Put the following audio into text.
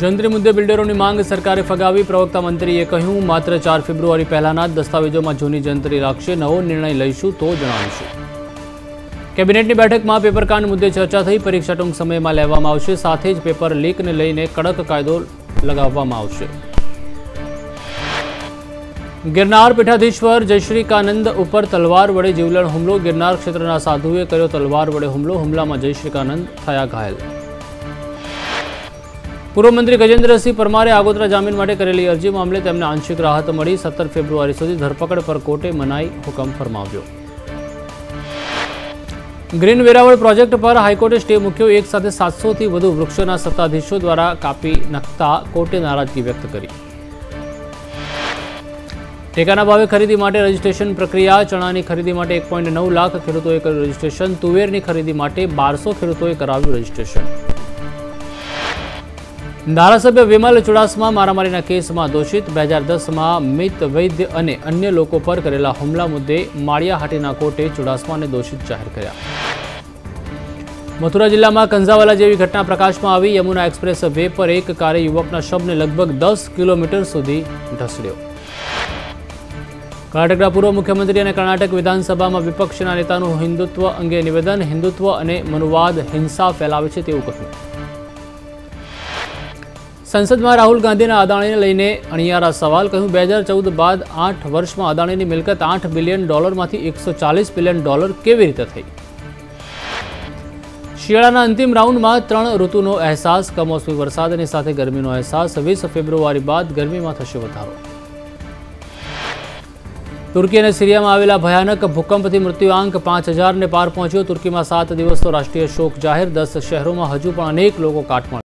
જંત્રી મુદ્દે બિલ્ડરોની માંગ સરકારે ફગાવી. પ્રવક્તા મંત્રીએ કહ્યું, માત્ર ચાર ફેબ્રુઆરી પહેલાના દસ્તાવેજોમાં જૂની જંત્રી રાખશે. નવો નિર્ણય લઈશું તો જણાવીશું. કેબિનેટની બેઠકમાં પેપરકાંડ મુદ્દે ચર્ચા થઈ. પરીક્ષા ટૂંક સમયમાં લેવામાં આવશે. સાથે જ પેપર લીકને લઈને કડક કાયદો લગાવવામાં આવશે. ગિરનાર પીઠાધીશ્વર જયશ્રીકાનંદ ઉપર તલવાર વડે જીવલેણ હુમલો. ગિરનાર ક્ષેત્રના સાધુએ કર્યો તલવાર વડે હુમલો. હુમલામાં જયશ્રીકાનંદ થયા ઘાયલ. પૂર્વ મંત્રી ગજેન્દ્રસિંહ પરમારે આગોતરા જામીન માટે કરેલી અરજી મામલે તેમને આંશિક રાહત મળી. સત્તર ફેબ્રુઆરી સુધી ધરપકડ પર કોર્ટે મનાઈ હુકમ ફરમાવ્યો. ગ્રીન વેરાવળ પ્રોજેક્ટ પર હાઈકોર્ટે સ્ટે મૂક્યો. એક સાથે સાતસોથી વધુ વૃક્ષોના સત્તાધીશો દ્વારા કાપી નાખતા કોર્ટે નારાજગી વ્યક્ત કરી. ટેકાના ભાવે ખરીદી માટે રજીસ્ટ્રેશન પ્રક્રિયા. ચણાની ખરીદી માટે એક લાખ ખેડૂતોએ કર્યું રજીસ્ટ્રેશન. તુવેરની ખરીદી માટે બારસો ખેડૂતોએ કરાવ્યું રજીસ્ટ્રેશન. ધારાસભ્ય વિમલ ચુડાસમા મારામારીના કેસમાં દોષિત. બે હજાર દસમાં મિત વૈદ્ય અને અન્ય લોકો પર કરેલા હુમલા મુદ્દે માળિયાહાટીના કોર્ટે ચુડાસમાને દોષિત જાહેર કર્યા. મથુરા જિલ્લામાં કંઝાવાલા જેવી ઘટના પ્રકાશમાં આવી. યમુના એક્સપ્રેસ વે પર એક કારે યુવકના શબને લગભગ દસ કિલોમીટર સુધી ઢસડ્યો કર્ણાટકના પૂર્વ મુખ્યમંત્રી અને કર્ણાટક વિધાનસભામાં વિપક્ષના નેતાનું હિન્દુત્વ અંગે નિવેદન, હિન્દુત્વ અને મનુવાદ, હિંસા ફેલાવે છે તેવું કહ્યું. સંસદમાં રાહુલ ગાંધીના અદાણીને લઈને અણિયારા સવાલ કહ્યું, બે હજાર ચૌદ બાદ આઠ વર્ષમાં અદાણીની મિલકત આઠ બિલિયન ડોલરમાંથી એકસો ચાલીસ બિલિયન ડોલર કેવી રીતે થઈ? શિયાળાના અંતિમ રાઉન્ડમાં ત્રણ ઋતુનો અહેસાસ, કમોસમી વરસાદની સાથે ગરમીનો અહેસાસ, વીસ ફેબ્રુઆરી બાદ ગરમીમાં થશે વધારો. તુર્કી અને સિરિયામાં આવેલા ભયાનક ભૂકંપથી મૃત્યુઆંક પાંચ હજારને પાર પહોંચ્યો. તુર્કીમાં સાત દિવસનો રાષ્ટ્રીય શોક જાહેર, દસ શહેરોમાં હજુ પણ અનેક લોકો કાટમાળ